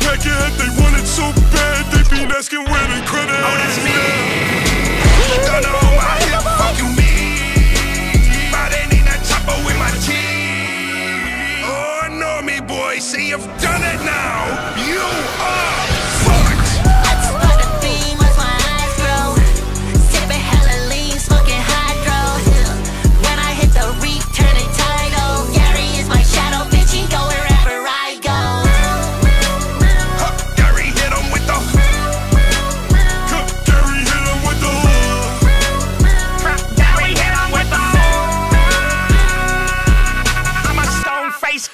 packet. They want it so bad, they be asking where the credit. Oh, that's me. You ain't in that chopper with my team. Oh, know me, boy. You've done it now. You are.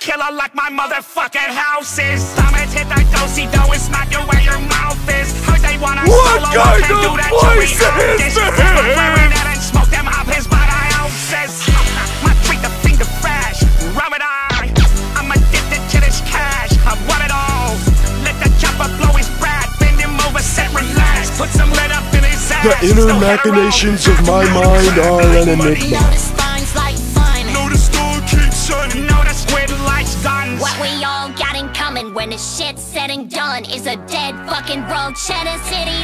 Killer like my motherfucking house is. Hit that dosey dough and smack you where your mouth is. Heard they wanna What solo, I kind can of do that place Joey is this? Take clarinet and smoke them up his by the ounces. My treat the finger fresh, rub. I'm addicted to this cash, I want it all. Let the chopper blow his brat, bend him over, set relax. Put some lead up in his ass. The inner Still got a roll. machinations of my mind are an enigma. When the shit's said and done is a dead fucking road cheddar city